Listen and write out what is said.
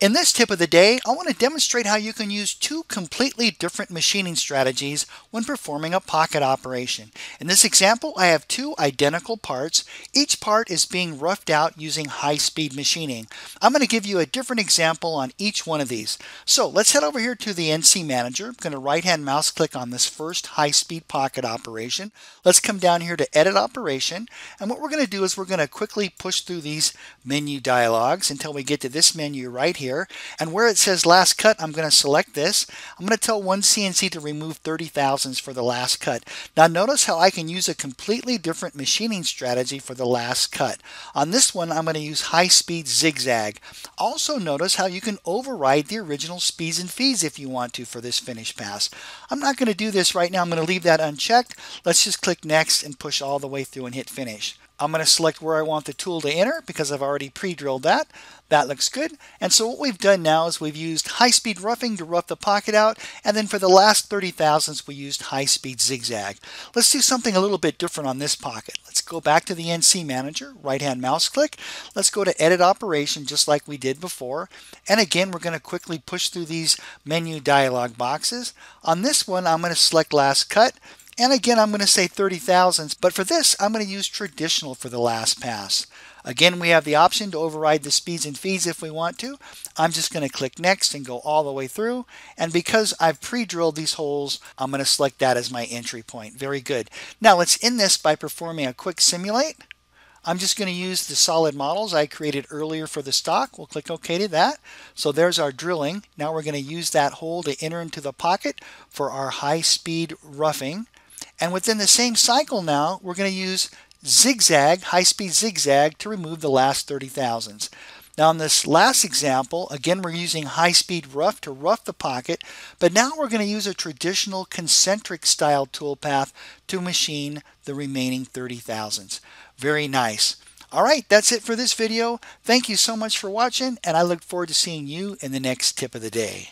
In this tip of the day, I want to demonstrate how you can use two completely different machining strategies when performing a pocket operation. In this example, I have two identical parts. Each part is being roughed out using high-speed machining. I'm going to give you a different example on each one of these. So let's head over here to the NC Manager. I'm going to right-hand mouse click on this first high-speed pocket operation. Let's come down here to Edit Operation. And what we're going to do is we're going to quickly push through these menu dialogues until we get to this menu right here here. And where it says last cut, I'm going to select this. I'm going to tell OneCNC to remove 30 thousandths for the last cut. Now notice how I can use a completely different machining strategy for the last cut. On this one, I'm going to use high speed zigzag. Also notice how you can override the original speeds and feeds if you want to for this finish pass. I'm not going to do this right now. I'm going to leave that unchecked. Let's just click next and push all the way through and hit finish. I'm going to select where I want the tool to enter because I've already pre-drilled that. That looks good. And so what we've done now is we've used high-speed roughing to rough the pocket out. And then for the last 30 thousandths, we used high-speed zigzag. Let's do something a little bit different on this pocket. Let's go back to the NC Manager, right-hand mouse click. Let's go to Edit Operation just like we did before. And again, we're going to quickly push through these menu dialog boxes. On this one, I'm going to select Last Cut. And again, I'm going to say 30 thousandths, but for this, I'm going to use traditional for the last pass. Again, we have the option to override the speeds and feeds if we want to. I'm just going to click next and go all the way through. And because I've pre-drilled these holes, I'm going to select that as my entry point. Very good. Now let's end this by performing a quick simulate. I'm just going to use the solid models I created earlier for the stock. We'll click OK to that. So there's our drilling. Now we're going to use that hole to enter into the pocket for our high-speed roughing. And within the same cycle now, we're going to use zigzag, high-speed zigzag, to remove the last 30 thousandths. Now in this last example, again we're using high-speed rough to rough the pocket, but now we're going to use a traditional concentric style toolpath to machine the remaining 30 thousandths. Very nice. Alright, that's it for this video. Thank you so much for watching, and I look forward to seeing you in the next tip of the day.